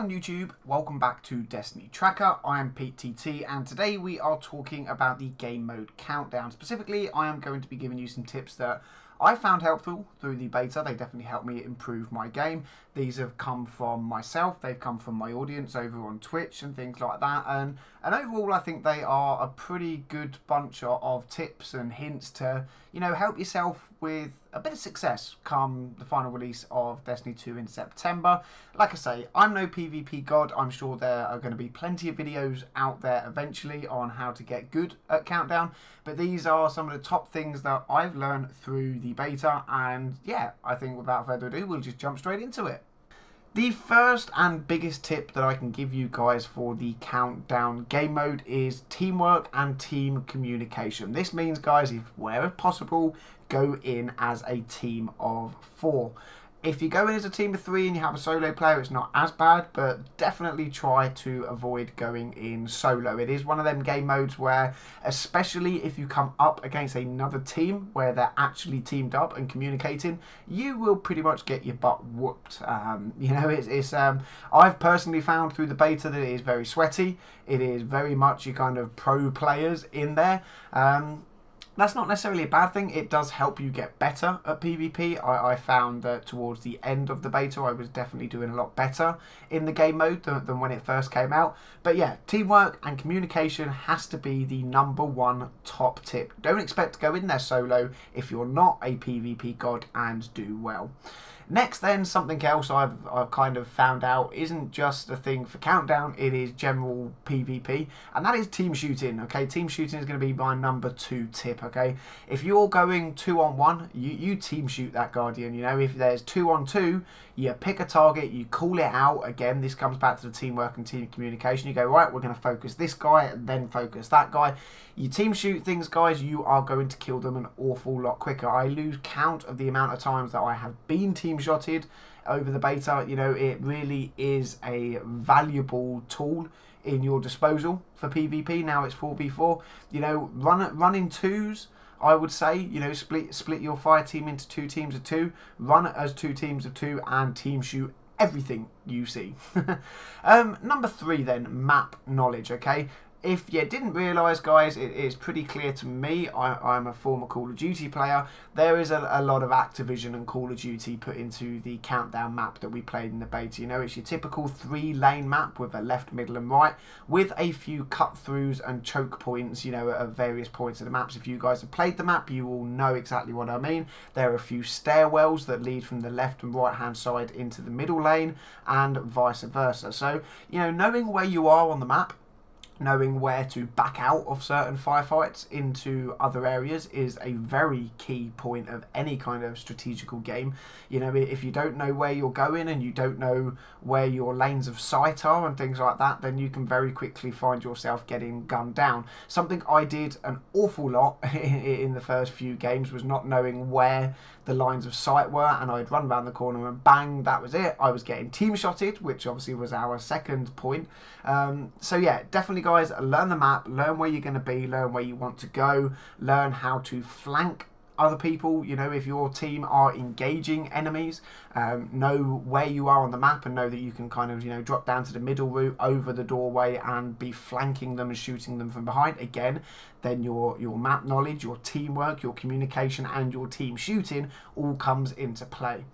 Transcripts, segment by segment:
on YouTube, welcome back to Destiny Tracker. I am Pete TT and today we are talking about the game mode countdown. Specifically, I am going to be giving you some tips that I found helpful through the beta. They definitely helped me improve my game. These have come from myself. They've come from my audience over on Twitch and things like that. And, and overall, I think they are a pretty good bunch of tips and hints to, you know, help yourself with a bit of success come the final release of Destiny 2 in September. Like I say, I'm no PvP god. I'm sure there are going to be plenty of videos out there eventually on how to get good at Countdown. But these are some of the top things that I've learned through the beta. And yeah, I think without further ado, we'll just jump straight into it. The first and biggest tip that I can give you guys for the countdown game mode is teamwork and team communication. This means, guys, if wherever possible, go in as a team of four. If you go in as a team of three and you have a solo player, it's not as bad, but definitely try to avoid going in solo. It is one of them game modes where, especially if you come up against another team where they're actually teamed up and communicating, you will pretty much get your butt whooped. Um, you know, it's, it's um, I've personally found through the beta that it is very sweaty. It is very much your kind of pro players in there. Um, that's not necessarily a bad thing. It does help you get better at PvP. I, I, found that towards the end of the beta, I was definitely doing a lot better in the game mode than, than when it first came out. But yeah, teamwork and communication has to be the number one top tip. Don't expect to go in there solo if you're not a PvP god and do well. Next, then, something else I've, I've kind of found out isn't just a thing for Countdown, it is general PvP, and that is team shooting, okay? Team shooting is going to be my number two tip, okay? If you're going two on one, you, you team shoot that Guardian, you know? If there's two on two, you pick a target, you call it out. Again, this comes back to the teamwork and team communication. You go, right, we're going to focus this guy, and then focus that guy. You team shoot things, guys, you are going to kill them an awful lot quicker. I lose count of the amount of times that I have been team shotted over the beta. You know, it really is a valuable tool in your disposal for PvP. Now it's 4v4. You know, run, run in twos. I would say, you know, split split your fire team into two teams of two, run it as two teams of two, and team shoot everything you see. um, number three, then, map knowledge, okay? If you didn't realise, guys, it is pretty clear to me, I, am a former Call of Duty player, there is a, a, lot of Activision and Call of Duty put into the countdown map that we played in the beta. You know, it's your typical three-lane map with a left, middle and right, with a few cut-throughs and choke points, you know, at various points of the maps. If you guys have played the map, you will know exactly what I mean. There are a few stairwells that lead from the left and right-hand side into the middle lane, and vice versa. So, you know, knowing where you are on the map knowing where to back out of certain firefights into other areas is a very key point of any kind of strategical game. You know, if you don't know where you're going and you don't know where your lanes of sight are and things like that, then you can very quickly find yourself getting gunned down. Something I did an awful lot in the first few games was not knowing where the lines of sight were and I'd run around the corner and bang, that was it. I was getting team shotted, which obviously was our second point. Um, so yeah, definitely guys, learn the map, learn where you're going to be, learn where you want to go, learn how to flank other people. You know, if your team are engaging enemies, um, know where you are on the map and know that you can kind of, you know, drop down to the middle route over the doorway and be flanking them and shooting them from behind. Again, then your, your map knowledge, your teamwork, your communication and your team shooting all comes into play.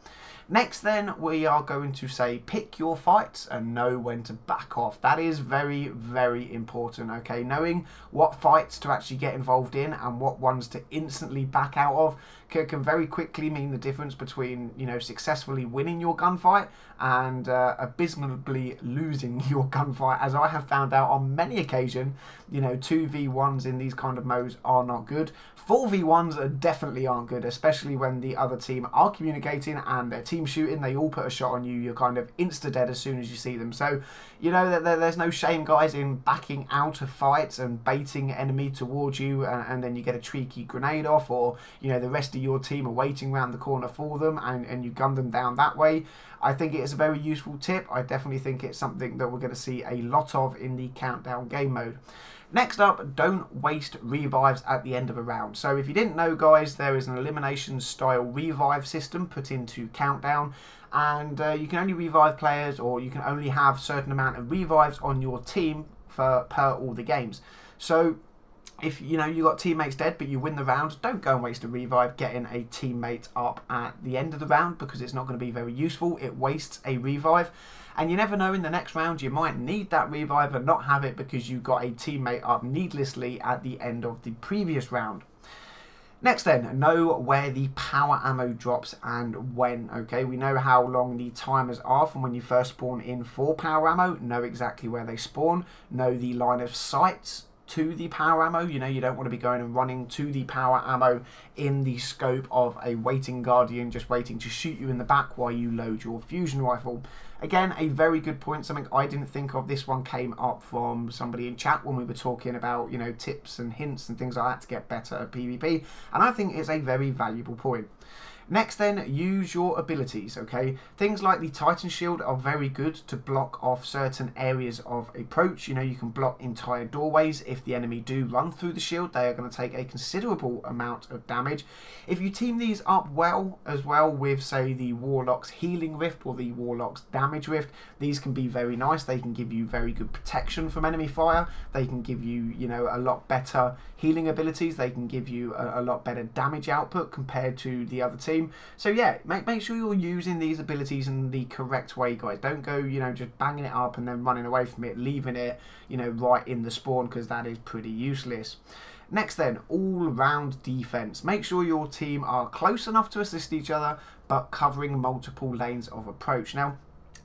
Next then, we are going to say pick your fights and know when to back off. That is very, very important, okay? Knowing what fights to actually get involved in and what ones to instantly back out of can, can very quickly mean the difference between, you know, successfully winning your gunfight and uh, abysmally losing your gunfight. As I have found out on many occasions, you know, 2v1s in these kind of modes are not good. 4v1s definitely aren't good, especially when the other team are communicating and they're team shooting. They all put a shot on you. You're kind of insta-dead as soon as you see them. So, you know, there's no shame, guys, in backing out of fights and baiting enemy towards you and, then you get a tricky grenade off or, you know, the rest your team are waiting around the corner for them and, and you gun them down that way. I think it is a very useful tip. I definitely think it's something that we're going to see a lot of in the countdown game mode. Next up, don't waste revives at the end of a round. So if you didn't know, guys, there is an elimination style revive system put into Countdown. And uh, you can only revive players or you can only have certain amount of revives on your team for per all the games. So if you know you got teammates dead but you win the round, don't go and waste a revive getting a teammate up at the end of the round because it's not going to be very useful. It wastes a revive. And you never know in the next round you might need that revive and not have it because you got a teammate up needlessly at the end of the previous round. Next then, know where the power ammo drops and when, okay? We know how long the timers are from when you first spawn in for power ammo, know exactly where they spawn, know the line of sight to the power ammo. You know, you don't want to be going and running to the power ammo in the scope of a waiting guardian just waiting to shoot you in the back while you load your fusion rifle. Again, a very good point, something I didn't think of. This one came up from somebody in chat when we were talking about, you know, tips and hints and things like that to get better at PvP. And I think it's a very valuable point. Next then, use your abilities, okay? Things like the Titan Shield are very good to block off certain areas of approach. You know, you can block entire doorways. If the enemy do run through the shield, they are going to take a considerable amount of damage. If you team these up well, as well with, say, the Warlock's Healing Rift or the Warlock's Damage Rift, these can be very nice. They can give you very good protection from enemy fire. They can give you, you know, a lot better healing abilities. They can give you a, a lot better damage output compared to the other team So yeah, make, make sure you're using these abilities in the correct way, guys. Don't go, you know, just banging it up and then running away from it, leaving it, you know, right in the spawn because that is pretty useless. Next then, all-round defense. Make sure your team are close enough to assist each other, but covering multiple lanes of approach. Now,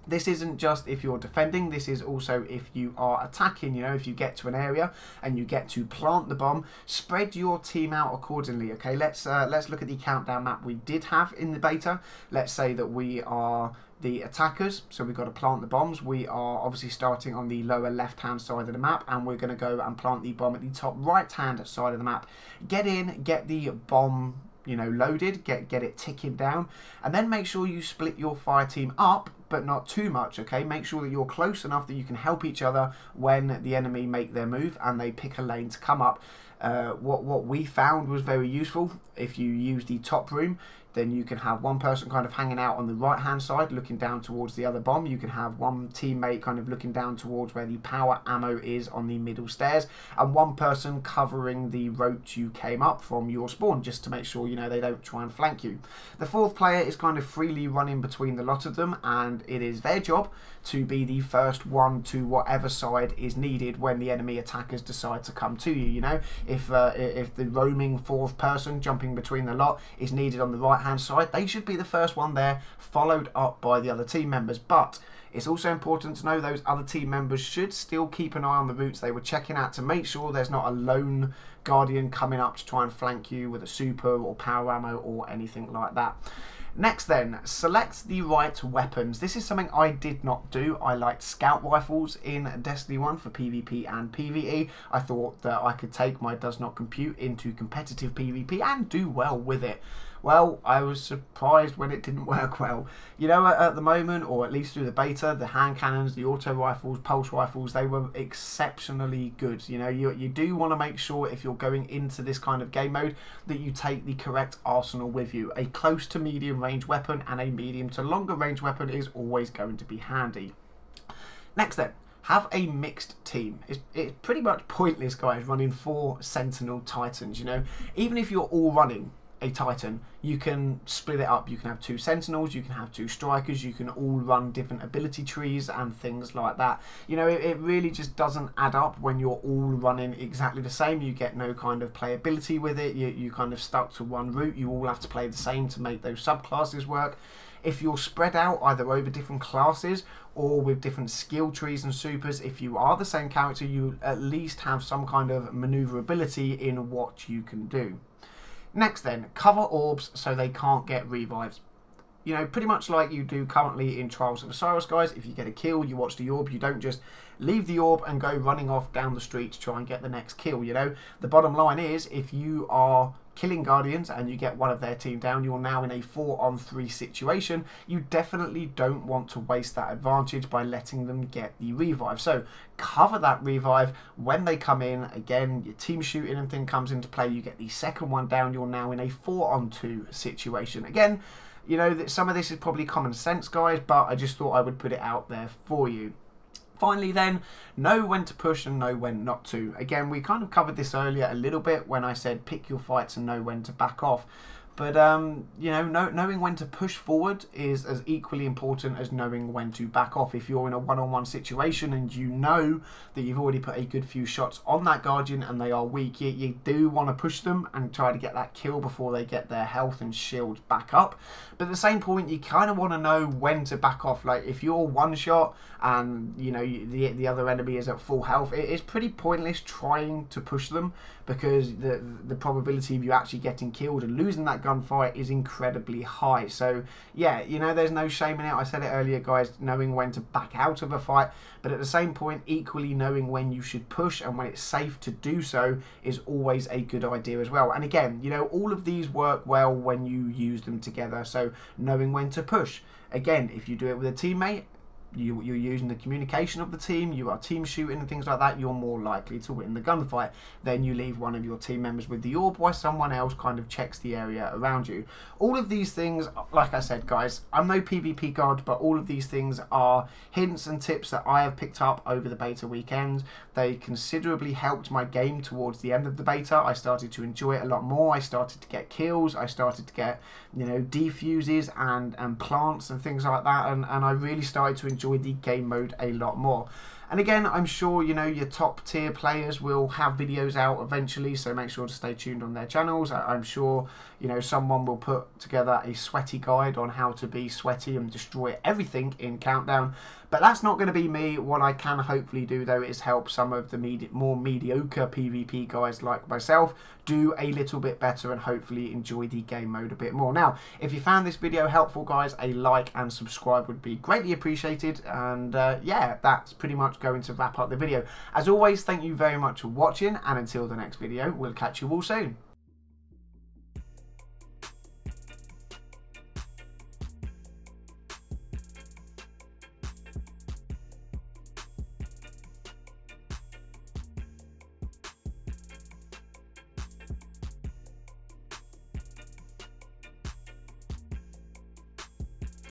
this isn't just if you're defending, this is also if you are attacking, you know, if you get to an area and you get to plant the bomb, spread your team out accordingly, okay? Let's uh, let's look at the countdown map we did have in the beta. Let's say that we are the attackers, so we've got to plant the bombs. We are obviously starting on the lower left-hand side of the map, and we're going to go and plant the bomb at the top right-hand side of the map. Get in, get the bomb you know loaded get get it ticking down and then make sure you split your fire team up but not too much okay? Make sure that you're close enough that you can help each other when the enemy make their move and they pick a lane to come up. Uh, what what we found was very useful if you use the top room then you can have one person kind of hanging out on the right hand side looking down towards the other bomb. You can have one teammate kind of looking down towards where the power ammo is on the middle stairs and one person covering the route you came up from your spawn just to make sure you know they don't try and flank you. The fourth player is kind of freely running between the lot of them and it is their job to be the first one to whatever side is needed when the enemy attackers decide to come to you you know? If uh, if the roaming fourth person jumping between the lot is needed on the right right hand side, they should be the first one there, followed up by the other team members. But it's also important to know those other team members should still keep an eye on the routes they were checking out to make sure there's not a lone Guardian coming up to try and flank you with a super or power ammo or anything like that. Next then, select the right weapons. This is something I did not do. I liked scout rifles in Destiny 1 for PvP and PvE. I thought that I could take my does not compute into competitive PvP and do well with it. Well, I was surprised when it didn't work well. You know, at, the moment, or at least through the beta, the hand cannons, the auto rifles, pulse rifles, they were exceptionally good. You know, you, you do want to make sure if you're going into this kind of game mode that you take the correct arsenal with you. A close to medium range weapon and a medium to longer range weapon is always going to be handy. Next then, have a mixed team. It's, it's pretty much pointless, guys, running four Sentinel Titans, you know. Even if you're all running a Titan, you can split it up. You can have two Sentinels, you can have two Strikers, you can all run different ability trees and things like that. You know, it, it really just doesn't add up when you're all running exactly the same. You get no kind of playability with it. You, you kind of stuck to one route. You all have to play the same to make those subclasses work. If you're spread out either over different classes or with different skill trees and supers, if you are the same character, you at least have some kind of maneuverability in what you can do. Next then, cover orbs so they can't get revives. You know, pretty much like you do currently in Trials of Osiris, guys. If you get a kill, you watch the orb. You don't just leave the orb and go running off down the street to try and get the next kill, you know. The bottom line is, if you are killing Guardians and you get one of their team down, you're now in a 4 on 3 situation. You definitely don't want to waste that advantage by letting them get the revive. So cover that revive when they come in. Again, your team shooting and thing comes into play. You get the second one down, you're now in a 4 on 2 situation. Again, you know, that some of this is probably common sense, guys, but I just thought I would put it out there for you. Finally then, know when to push and know when not to. Again, we kind of covered this earlier a little bit when I said pick your fights and know when to back off. But um, you know, know, knowing when to push forward is as equally important as knowing when to back off. If you're in a one-on-one situation and you know that you've already put a good few shots on that guardian and they are weak, you, you do want to push them and try to get that kill before they get their health and shield back up. But at the same point, you kind of want to know when to back off. Like if you're one shot and you know the the other enemy is at full health, it is pretty pointless trying to push them because the the probability of you actually getting killed and losing that gunfight is incredibly high. So yeah, you know, there's no shame in it. I said it earlier, guys, knowing when to back out of a fight, but at the same point, equally knowing when you should push and when it's safe to do so is always a good idea as well. And again, you know, all of these work well when you use them together. So knowing when to push. Again, if you do it with a teammate, you, you're using the communication of the team, you are team shooting and things like that, you're more likely to win the gunfight. Then you leave one of your team members with the orb while someone else kind of checks the area around you. All of these things, like I said, guys, I'm no PvP god, but all of these things are hints and tips that I have picked up over the beta weekend. They considerably helped my game towards the end of the beta. I started to enjoy it a lot more. I started to get kills. I started to get, you know, defuses and, and plants and things like that. And, and I really started to enjoy enjoy the game mode a lot more. And again, I'm sure, you know, your top tier players will have videos out eventually, so make sure to stay tuned on their channels. I'm sure, you know, someone will put together a sweaty guide on how to be sweaty and destroy everything in Countdown. But that's not going to be me. What I can hopefully do, though, is help some of the more mediocre PvP guys like myself do a little bit better and hopefully enjoy the game mode a bit more. Now, if you found this video helpful, guys, a like and subscribe would be greatly appreciated. And uh, yeah, that's pretty much going to wrap up the video. As always, thank you very much for watching. And until the next video, we'll catch you all soon.